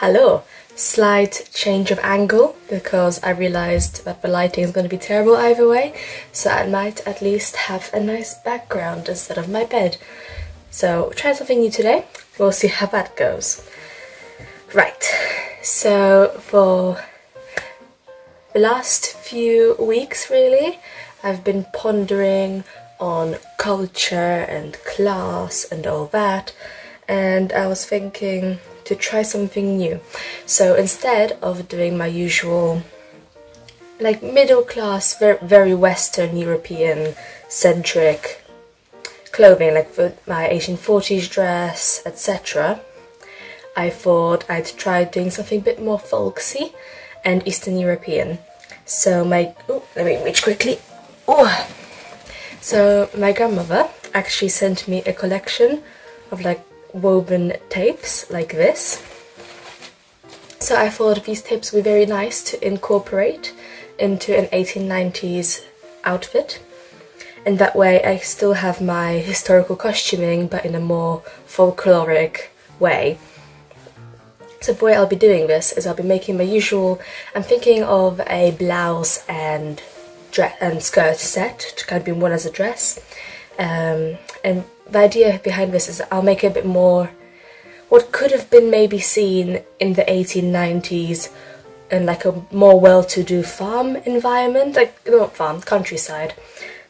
Hello! Slight change of angle because I realised that the lighting is going to be terrible either way, so I might at least have a nice background instead of my bed. So try something new today, we'll see how that goes. Right, so for the last few weeks really, I've been pondering on culture and class and all that, and I was thinking to try something new. So instead of doing my usual like middle class, very, very Western European centric clothing, like my 1840s dress, etc., I thought I'd try doing something a bit more folksy and Eastern European. So my, oh, let me reach quickly. Oh, so my grandmother actually sent me a collection of like woven tapes like this. So I thought these tapes be very nice to incorporate into an 1890s outfit. And that way I still have my historical costuming but in a more folkloric way. So the way I'll be doing this is I'll be making my usual, I'm thinking of a blouse and dress and skirt set to kind of be worn as a dress. Um, and the idea behind this is I'll make it a bit more what could have been maybe seen in the 1890s in like a more well-to-do farm environment, like not farm, countryside.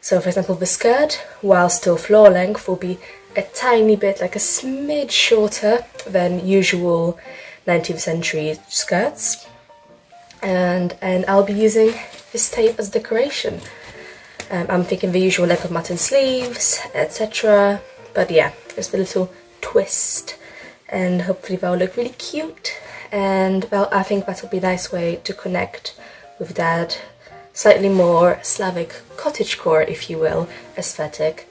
So for example the skirt, while still floor length, will be a tiny bit, like a smidge shorter than usual 19th century skirts. And, and I'll be using this tape as decoration. Um, I'm thinking the usual leg of mutton sleeves, etc. But yeah, just a little twist. And hopefully that will look really cute. And well I think that will be a nice way to connect with that slightly more Slavic cottagecore if you will aesthetic.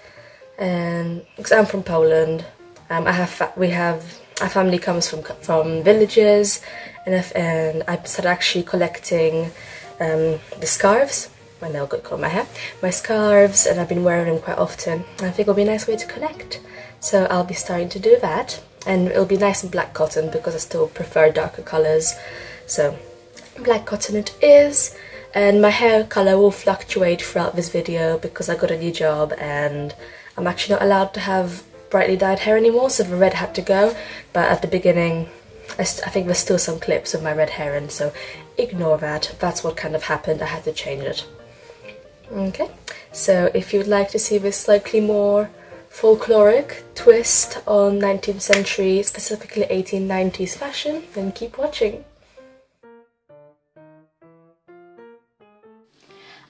And because I'm from Poland. Um, I have we have our family comes from from villages. And, if, and I started actually collecting um, the scarves my nail got in my hair. My scarves and I've been wearing them quite often. I think it'll be a nice way to connect. So I'll be starting to do that. And it'll be nice and black cotton because I still prefer darker colours so black cotton it is. And my hair colour will fluctuate throughout this video because I got a new job and I'm actually not allowed to have brightly dyed hair anymore so the red had to go. But at the beginning I, I think there's still some clips of my red hair in so ignore that. That's what kind of happened. I had to change it okay so if you'd like to see this slightly more folkloric twist on 19th century, specifically 1890s fashion, then keep watching.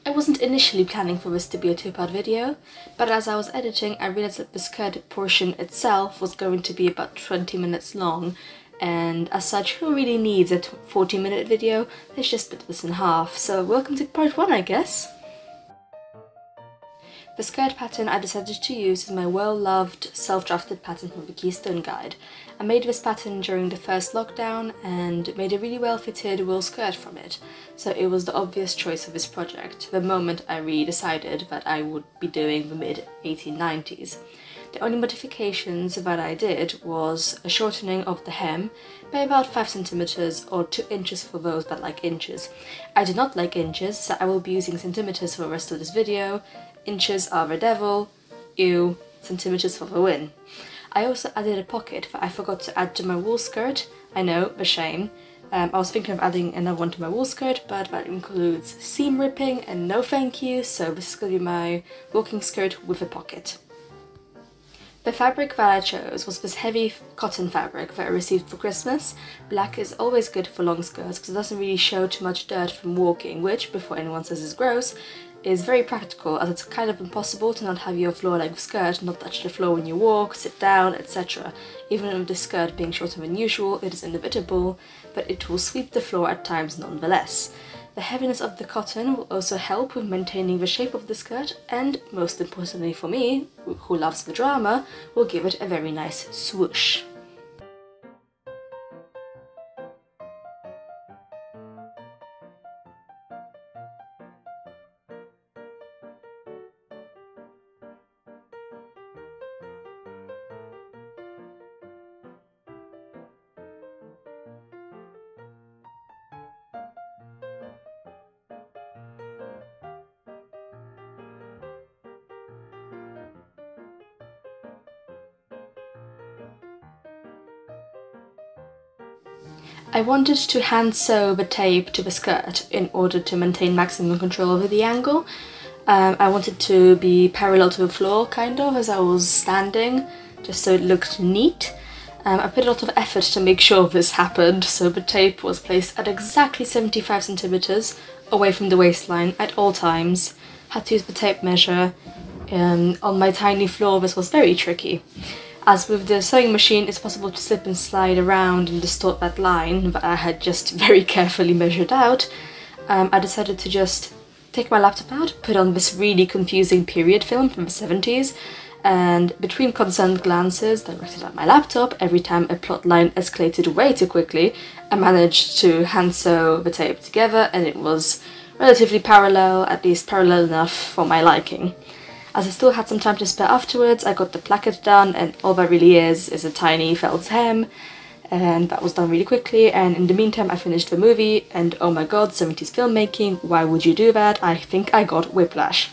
I wasn't initially planning for this to be a two-part video, but as I was editing I realised that the skirt portion itself was going to be about 20 minutes long, and as such, who really needs a 40 minute video? Let's just split this in half, so welcome to part 1 I guess! The skirt pattern I decided to use is my well-loved self-drafted pattern from the Keystone Guide. I made this pattern during the first lockdown and made a really well-fitted wool skirt from it, so it was the obvious choice for this project, the moment I really decided that I would be doing the mid-1890s. The only modifications that I did was a shortening of the hem by about 5 centimeters or 2 inches for those that like inches. I do not like inches, so I will be using centimeters for the rest of this video, inches are the devil, ew, centimeters for the win. I also added a pocket that I forgot to add to my wool skirt. I know, the shame. Um, I was thinking of adding another one to my wool skirt, but that includes seam ripping and no thank you, so this is going to be my walking skirt with a pocket. The fabric that I chose was this heavy cotton fabric that I received for Christmas. Black is always good for long skirts because it doesn't really show too much dirt from walking, which, before anyone says is gross, is very practical as it's kind of impossible to not have your floor length skirt not touch the floor when you walk, sit down, etc. Even with the skirt being shorter than usual, it is inevitable, but it will sweep the floor at times nonetheless. The heaviness of the cotton will also help with maintaining the shape of the skirt and, most importantly for me, who loves the drama, will give it a very nice swoosh. I wanted to hand sew the tape to the skirt in order to maintain maximum control over the angle. Um, I wanted to be parallel to the floor, kind of, as I was standing, just so it looked neat. Um, I put a lot of effort to make sure this happened, so the tape was placed at exactly 75 centimeters away from the waistline at all times. Had to use the tape measure. Um, on my tiny floor this was very tricky. As with the sewing machine it's possible to slip and slide around and distort that line that I had just very carefully measured out, um, I decided to just take my laptop out, put on this really confusing period film from the 70s and between concerned glances directed at my laptop every time a plot line escalated way too quickly, I managed to hand sew the tape together and it was relatively parallel, at least parallel enough for my liking. As I still had some time to spare afterwards, I got the placket done and all that really is is a tiny felt hem and that was done really quickly and in the meantime I finished the movie and oh my god 70s filmmaking, why would you do that? I think I got whiplash.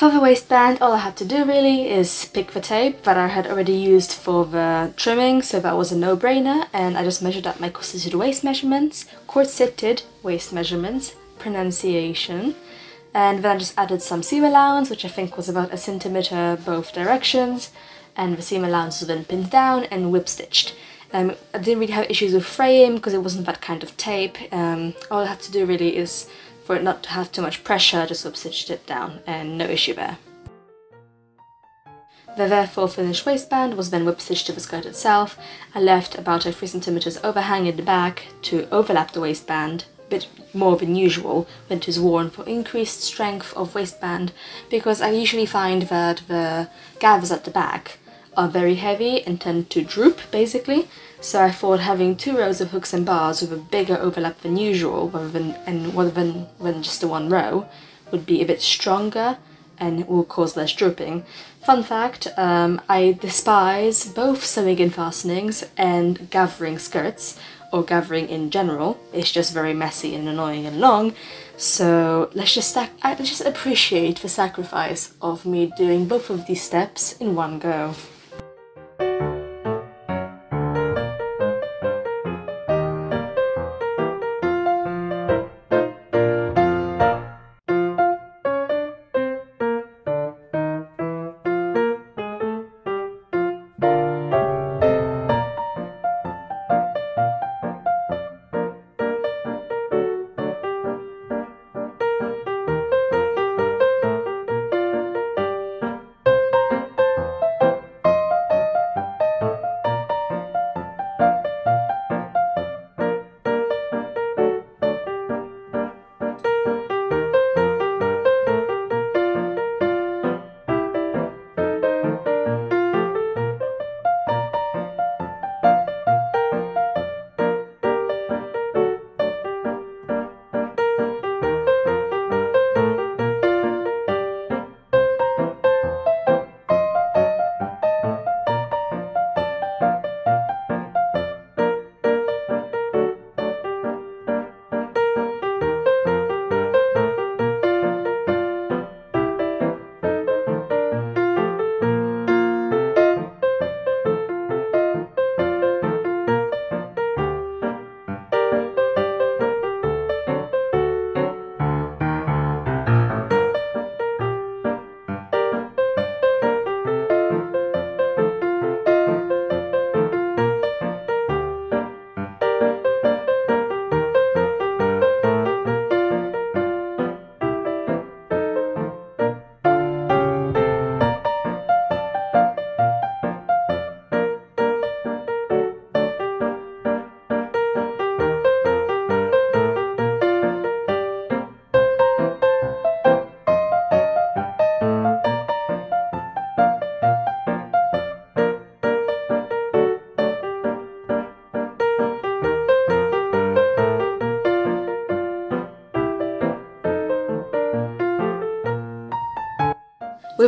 For the waistband, all I had to do really is pick the tape that I had already used for the trimming, so that was a no-brainer, and I just measured up my corseted waist measurements, corseted waist measurements, pronunciation, and then I just added some seam allowance, which I think was about a centimetre both directions, and the seam allowance was then pinned down and whip stitched. Um, I didn't really have issues with fraying because it wasn't that kind of tape. Um, all I had to do really is for it not to have too much pressure, just whip stitched it down and no issue there. The therefore finished waistband was then whip stitched to the skirt itself. I left about a 3 centimeters overhang in the back to overlap the waistband, a bit more than usual when it is worn for increased strength of waistband because I usually find that the gathers at the back are very heavy and tend to droop basically so I thought having two rows of hooks and bars with a bigger overlap than usual rather than, and rather than, than just the one row would be a bit stronger and will cause less drooping. Fun fact, um, I despise both sewing in fastenings and gathering skirts or gathering in general. It's just very messy and annoying and long. So let's just let's just appreciate the sacrifice of me doing both of these steps in one go.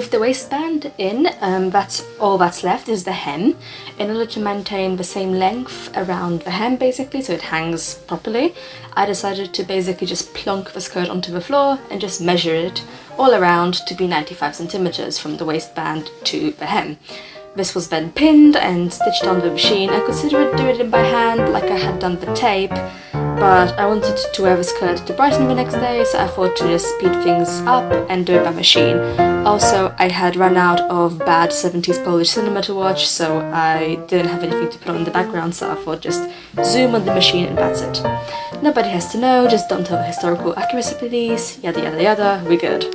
With the waistband in, um, that's all that's left is the hem. In order to maintain the same length around the hem basically, so it hangs properly, I decided to basically just plonk the skirt onto the floor and just measure it all around to be 95 centimeters from the waistband to the hem. This was then pinned and stitched on the machine. I considered doing it by hand like I had done the tape, but I wanted to wear the skirt to Brighton the next day, so I thought to just speed things up and do it by machine. Also, I had run out of bad 70s Polish cinema to watch, so I didn't have anything to put on the background, so I thought just zoom on the machine and that's it. Nobody has to know, just don't tell the historical accuracy please, yada yada yada, we're good.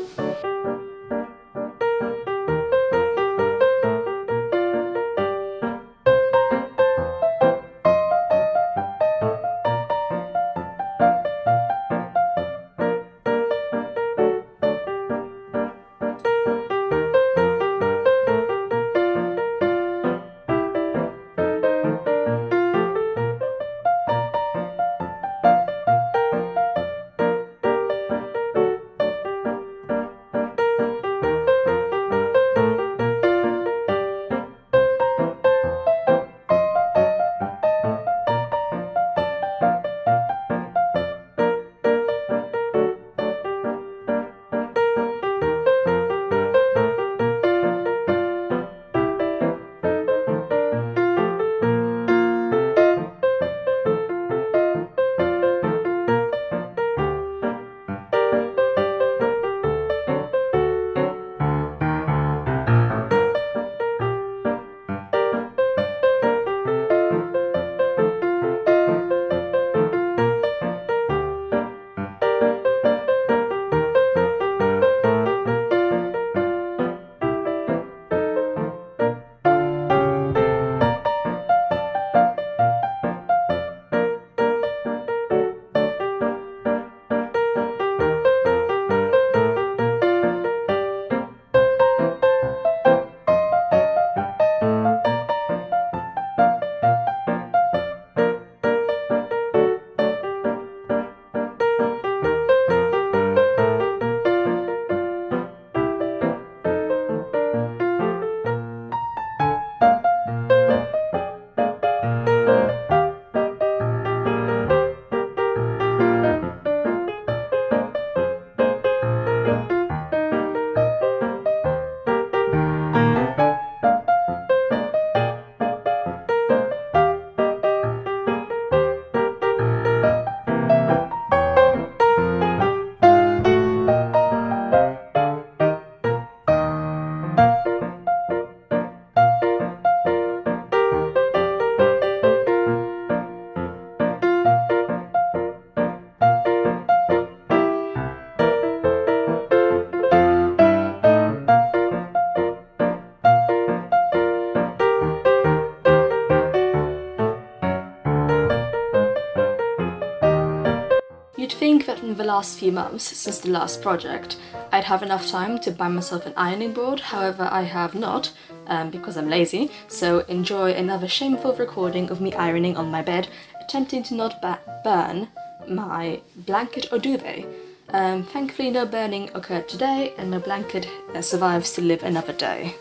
Last few months, since the last project, I'd have enough time to buy myself an ironing board, however I have not, um, because I'm lazy, so enjoy another shameful recording of me ironing on my bed, attempting to not burn my blanket or duvet. Um, thankfully no burning occurred today and my blanket uh, survives to live another day.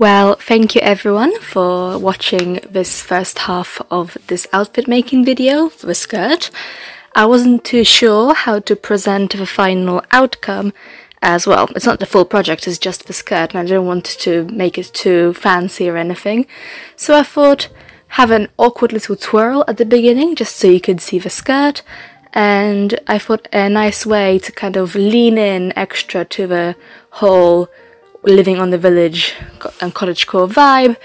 Well, thank you everyone for watching this first half of this outfit making video for the skirt. I wasn't too sure how to present the final outcome as well. It's not the full project, it's just the skirt and I didn't want to make it too fancy or anything. So I thought have an awkward little twirl at the beginning just so you could see the skirt and I thought a nice way to kind of lean in extra to the whole living on the village and cottagecore vibe,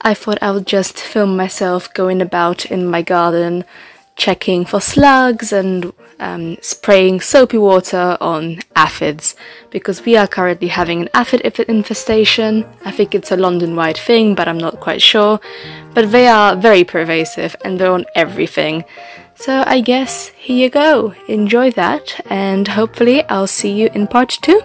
I thought I would just film myself going about in my garden, checking for slugs and um, spraying soapy water on aphids because we are currently having an aphid infestation. I think it's a London-wide thing, but I'm not quite sure. But they are very pervasive and they're on everything. So I guess here you go. Enjoy that and hopefully I'll see you in part two.